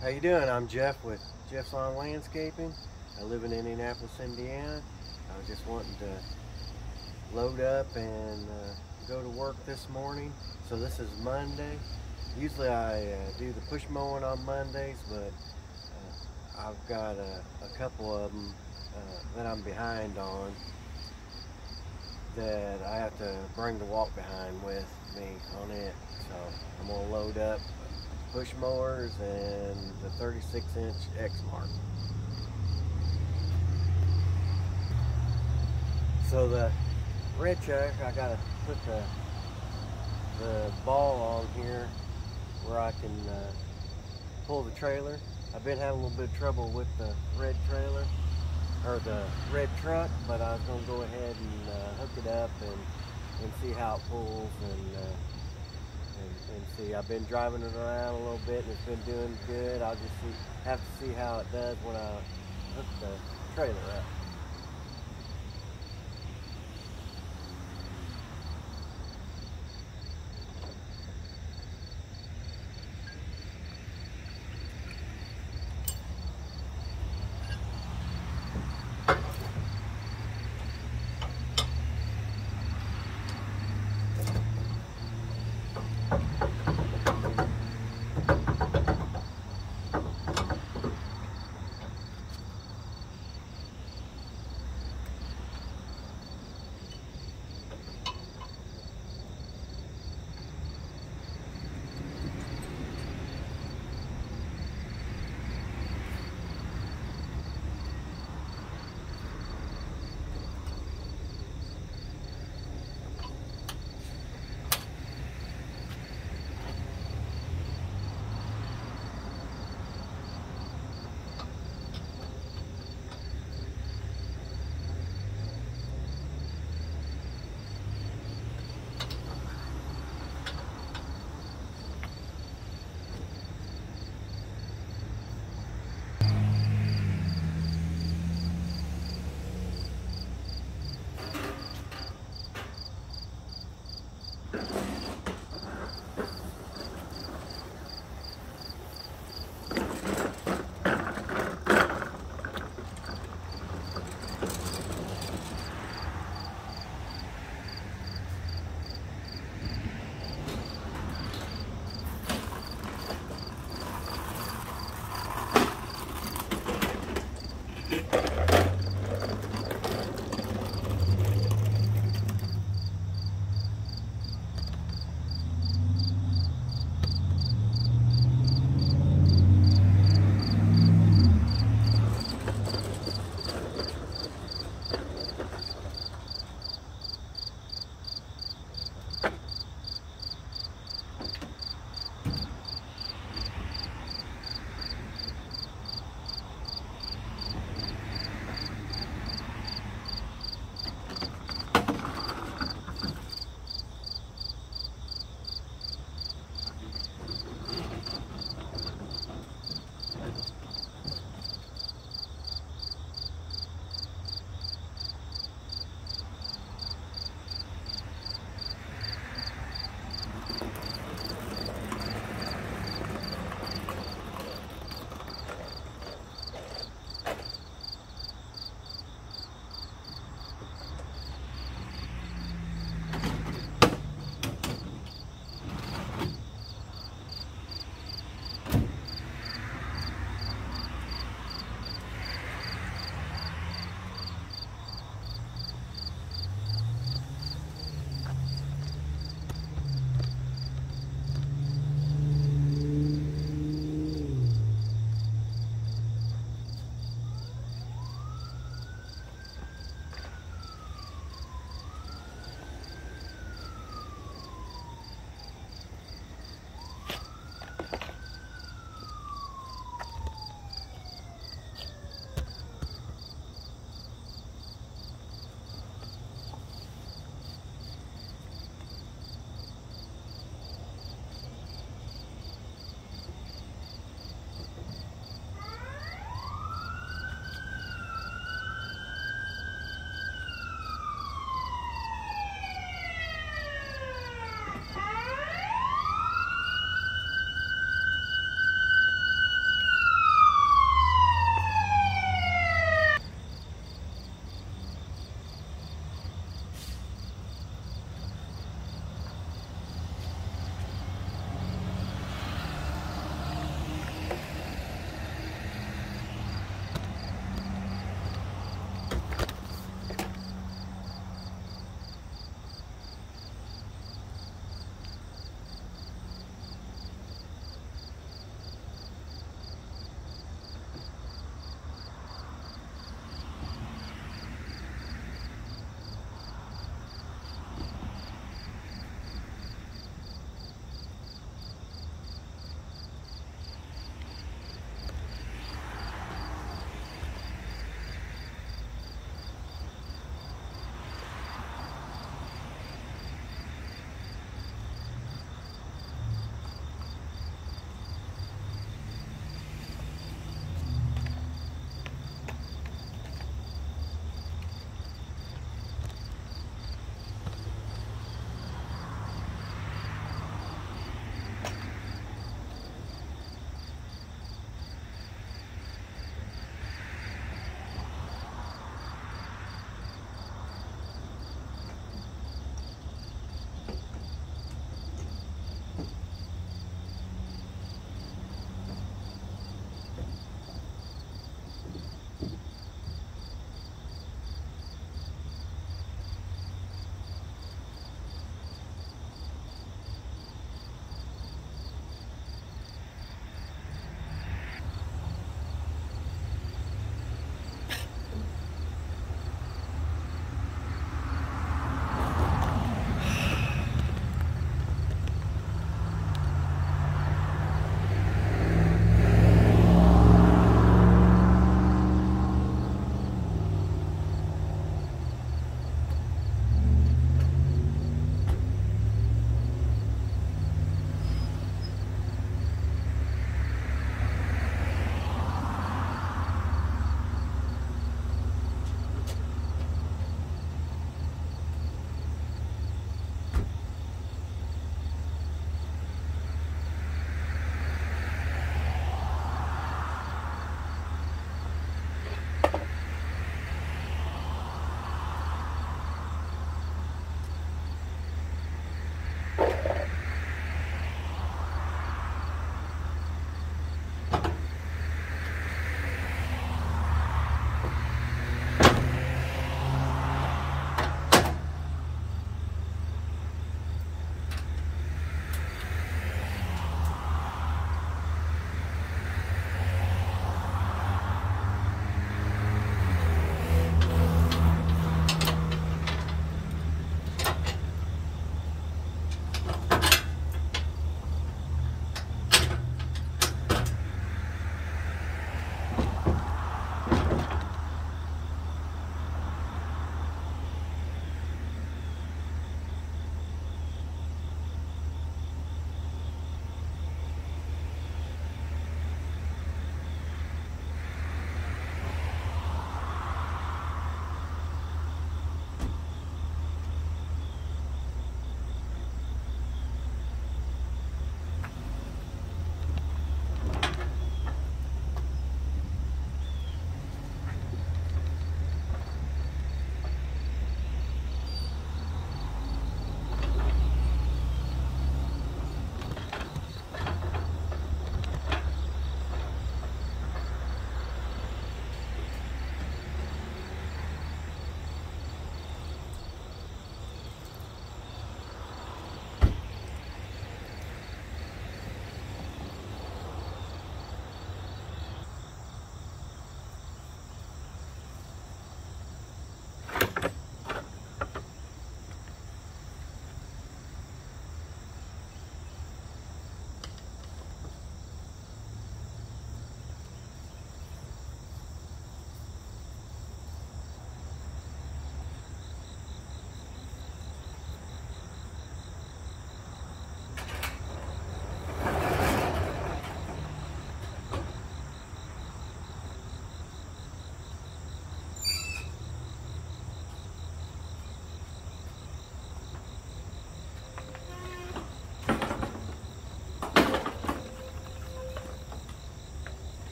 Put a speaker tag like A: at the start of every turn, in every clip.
A: How you doing? I'm Jeff with Jeff's Lawn Landscaping. I live in Indianapolis, Indiana. I was just wanting to load up and uh, go to work this morning. So this is Monday. Usually I uh, do the push mowing on Mondays, but uh, I've got a, a couple of them uh, that I'm behind on that I have to bring the walk behind with me on it. So I'm gonna load up push mowers and the 36 inch Exmark. So the red chuck, I gotta put the the ball on here where I can uh, pull the trailer. I've been having a little bit of trouble with the red trailer or the red truck, but I was gonna go ahead and uh, hook it up and, and see how it pulls and, uh, and and see. I've been driving it around a little bit and it's been doing good. I'll just see, have to see how it does when I hook the trailer up.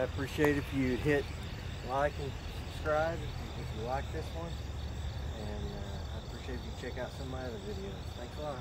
A: I appreciate if you hit like and subscribe if you, if you like this one. And uh, I appreciate if you check out some of my other videos. Thanks a lot.